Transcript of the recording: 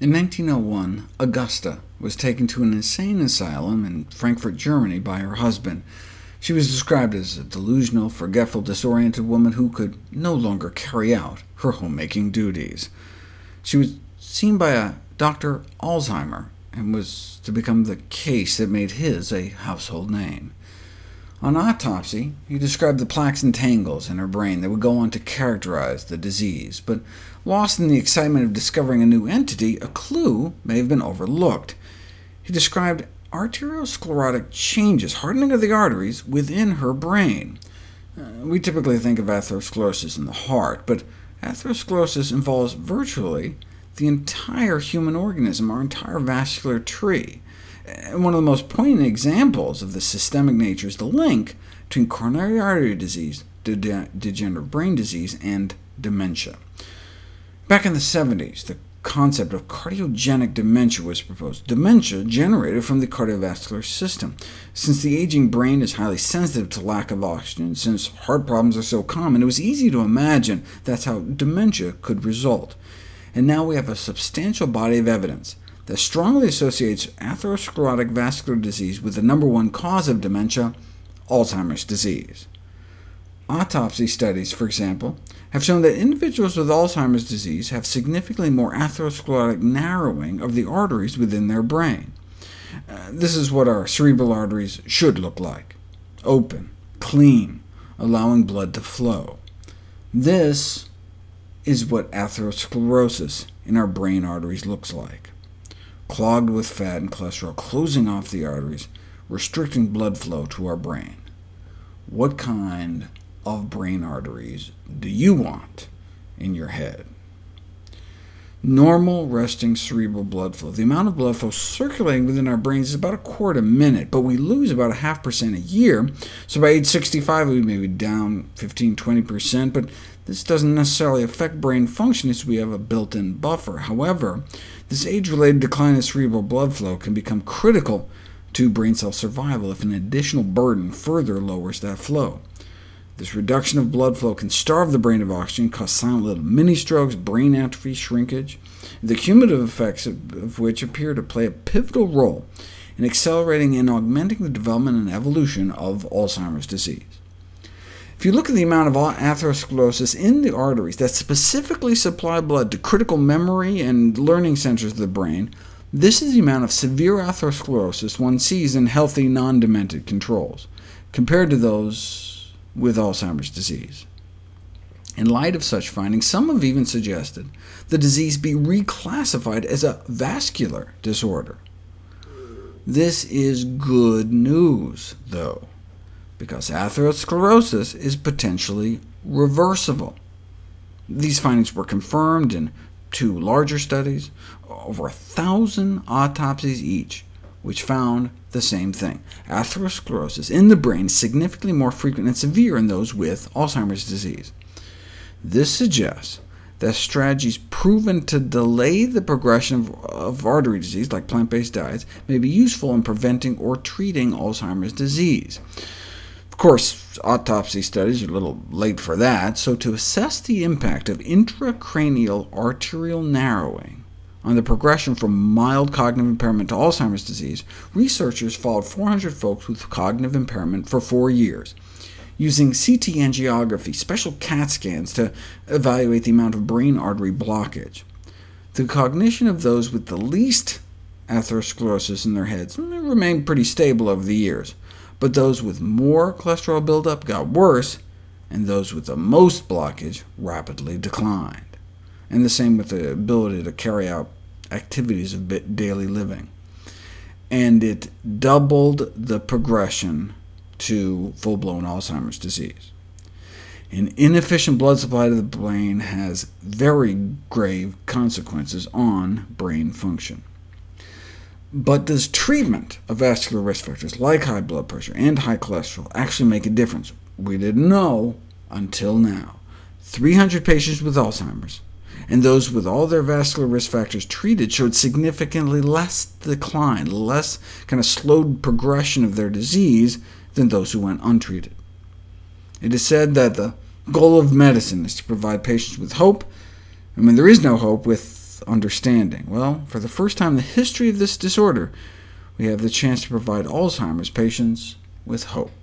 In 1901, Augusta was taken to an insane asylum in Frankfurt, Germany by her husband. She was described as a delusional, forgetful, disoriented woman who could no longer carry out her homemaking duties. She was seen by a Dr. Alzheimer, and was to become the case that made his a household name. On autopsy, he described the plaques and tangles in her brain that would go on to characterize the disease, but lost in the excitement of discovering a new entity, a clue may have been overlooked. He described arteriosclerotic changes, hardening of the arteries, within her brain. Uh, we typically think of atherosclerosis in the heart, but atherosclerosis involves virtually the entire human organism, our entire vascular tree. And one of the most poignant examples of the systemic nature is the link between coronary artery disease, de degenerative brain disease, and dementia. Back in the 70s, the concept of cardiogenic dementia was proposed, dementia generated from the cardiovascular system. Since the aging brain is highly sensitive to lack of oxygen, since heart problems are so common, it was easy to imagine that's how dementia could result. And now we have a substantial body of evidence that strongly associates atherosclerotic vascular disease with the number one cause of dementia, Alzheimer's disease. Autopsy studies, for example, have shown that individuals with Alzheimer's disease have significantly more atherosclerotic narrowing of the arteries within their brain. Uh, this is what our cerebral arteries should look like, open, clean, allowing blood to flow. This is what atherosclerosis in our brain arteries looks like clogged with fat and cholesterol, closing off the arteries, restricting blood flow to our brain. What kind of brain arteries do you want in your head? Normal resting cerebral blood flow. The amount of blood flow circulating within our brains is about a quart a minute, but we lose about a half percent a year, so by age 65 we may be down 15-20%, but this doesn't necessarily affect brain function as we have a built-in buffer. However, this age-related decline in cerebral blood flow can become critical to brain cell survival if an additional burden further lowers that flow. This reduction of blood flow can starve the brain of oxygen, cause silent little mini-strokes, brain atrophy, shrinkage, the cumulative effects of which appear to play a pivotal role in accelerating and augmenting the development and evolution of Alzheimer's disease. If you look at the amount of atherosclerosis in the arteries that specifically supply blood to critical memory and learning centers of the brain, this is the amount of severe atherosclerosis one sees in healthy, non-demented controls, compared to those with Alzheimer's disease. In light of such findings, some have even suggested the disease be reclassified as a vascular disorder. This is good news, though because atherosclerosis is potentially reversible. These findings were confirmed in two larger studies, over a thousand autopsies each, which found the same thing. Atherosclerosis in the brain is significantly more frequent and severe in those with Alzheimer's disease. This suggests that strategies proven to delay the progression of, of artery disease, like plant-based diets, may be useful in preventing or treating Alzheimer's disease Of course, autopsy studies are a little late for that, so to assess the impact of intracranial arterial narrowing on the progression from mild cognitive impairment to Alzheimer's disease, researchers followed 400 folks with cognitive impairment for four years, using CT angiography, special CAT scans to evaluate the amount of brain artery blockage. The cognition of those with the least atherosclerosis in their heads remained pretty stable over the years but those with more cholesterol buildup got worse, and those with the most blockage rapidly declined. And the same with the ability to carry out activities of daily living. And it doubled the progression to full-blown Alzheimer's disease. An inefficient blood supply to the brain has very grave consequences on brain function. But does treatment of vascular risk factors like high blood pressure and high cholesterol actually make a difference? We didn't know until now. 300 patients with Alzheimer's, and those with all their vascular risk factors treated showed significantly less decline, less kind of slowed progression of their disease than those who went untreated. It is said that the goal of medicine is to provide patients with hope. and when there is no hope with understanding? Well, for the first time in the history of this disorder, we have the chance to provide Alzheimer's patients with hope.